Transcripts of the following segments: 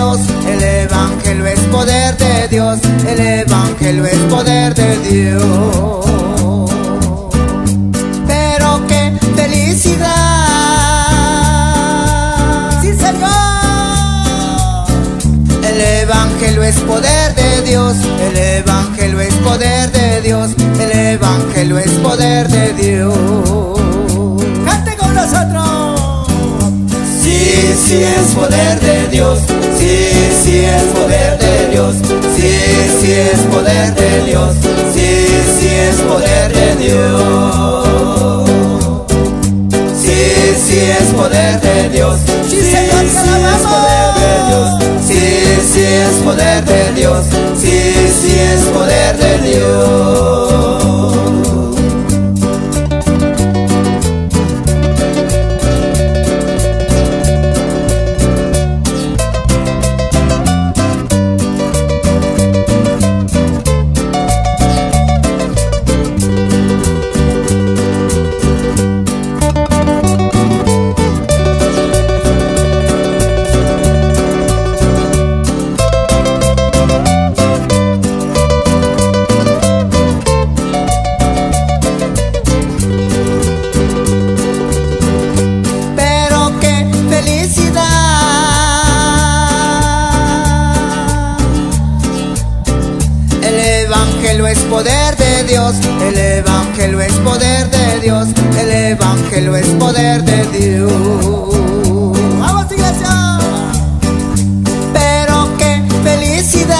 el Evangelio es poder de Dios, el Evangelio es poder de Dios. Pero qué felicidad, sí Señor. El Evangelio es poder de Dios, el Evangelio es poder de Dios, el Evangelio es poder de Dios. Cante con nosotros. Sí, sí es poder de Dios, sí, es poder de Dios, sí, sí es poder de Dios, sí, sí es poder de Dios. Sí, sí es poder de Dios, Sí, sí, sí es poder de Dios, sí, sí es poder de Dios, sí, sí es poder de Dios. Es poder de Dios, el Evangelio es poder de Dios, el Evangelio es poder de Dios. Vamos, iglesia. Pero qué felicidad.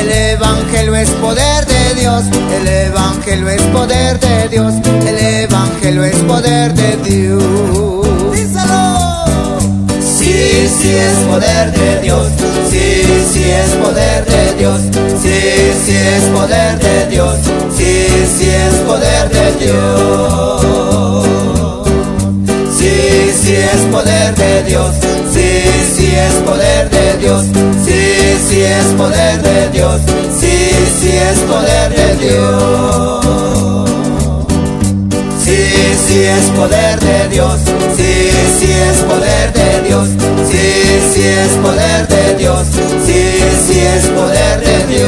El Evangelio es poder de Dios, el Evangelio es poder de Dios, el Evangelio es poder de Dios. Es poder de Dios, sí, sí es poder de Dios, sí, sí es poder de Dios, sí, sí es poder de Dios. Sí, sí es poder de Dios, sí, sí es poder de Dios, sí, sí es poder de Dios, sí, sí es poder de Dios. Sí, es poder de Dios, sí, sí es poder de Dios, sí, sí es poder de Dios, sí, sí es poder de Dios.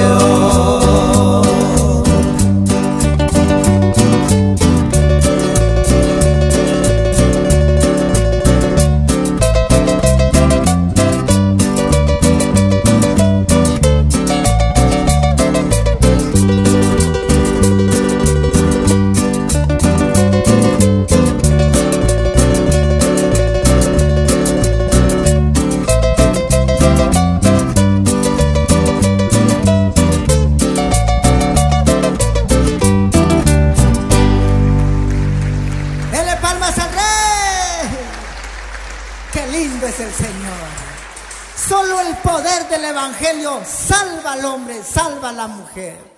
Qué lindo es el Señor. Solo el poder del Evangelio salva al hombre, salva a la mujer.